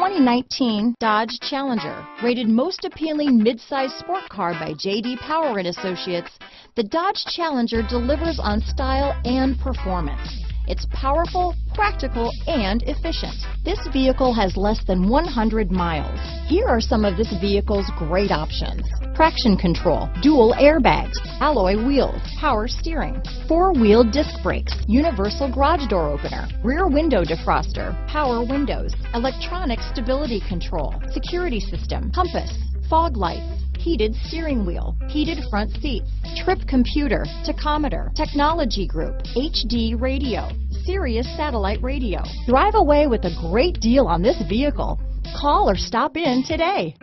2019 Dodge Challenger. Rated most appealing midsize sport car by J.D. Power and Associates, the Dodge Challenger delivers on style and performance. It's powerful, practical, and efficient. This vehicle has less than 100 miles. Here are some of this vehicle's great options. Traction control, dual airbags, alloy wheels, power steering, four-wheel disc brakes, universal garage door opener, rear window defroster, power windows, electronic stability control, security system, compass, fog lights, heated steering wheel, heated front seats, trip computer, tachometer, technology group, HD radio, Sirius satellite radio. Drive away with a great deal on this vehicle. Call or stop in today.